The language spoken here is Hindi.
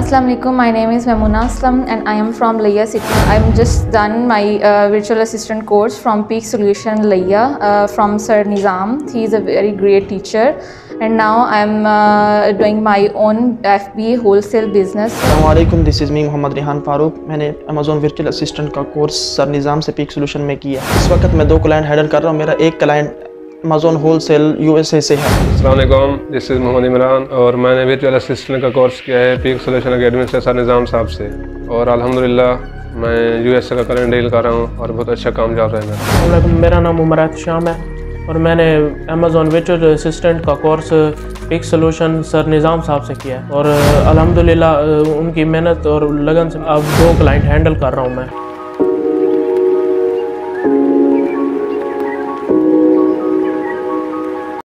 Assalamu alaikum. My name is Memuna Aslam and I am from Layya City. I'm just done my uh, virtual assistant course from Peak Solution Layya uh, from Sir Nizam. He is a very great teacher and now I'm uh, doing my own FB wholesale business. Allam this is me Mohammad Rihan Farooq मैंने अमेजोन वर्चुअल असिस्टेंट का कोर्स सर निज़ाम से पीक सोल्यूशन में किया इस वक्त मैं दो क्लाइंट हैंडल कर रहा हूँ मेरा एक client Amazon wholesale U S A से है। अल्लाम दिस इज़ मोहम्मद इमरान और मैंने वर्चुअल असिस्टेंट का कोर्स किया है पीक सोल्यूशन अकेडमी से सर निज़ाम साहब से। और अल्हम्दुलिल्लाह मैं यू एस ए का करेंट डील कर रहा हूँ और बहुत अच्छा काम चल रहा है मेरा। मेरा नाम उमरात शाम है और मैंने अमेज़ोन वर्चुअल असिस्टेंट का course peak solution sir Nizam साहब से किया है। और अल्हम्दुलिल्लाह उनकी मेहनत और लगन से अब दो क्लाइंट हैंडल कर रहा हूँ मैं।